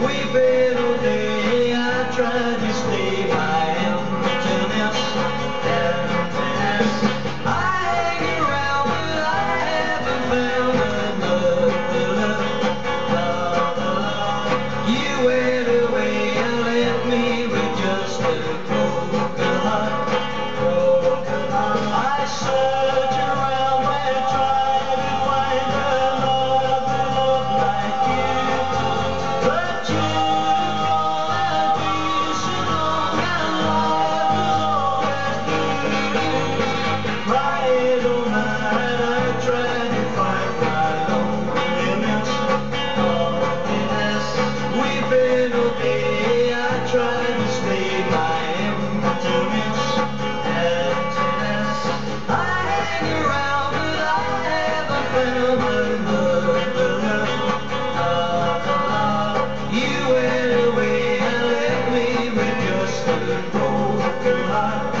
Weeping all You went away and left me with your heart.